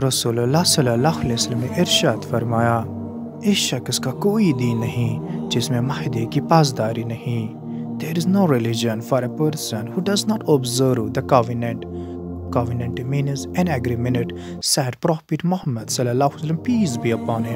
रसोल्ला वसल्लम ने इरशाद फरमाया इस शख्स का कोई दीन नहीं जिसमें माहदे की पासदारी नहीं there is no religion for a person who does not observe the covenant covenant means an agreement said prophet muhammad sallallahu alaihi wasallam peace be upon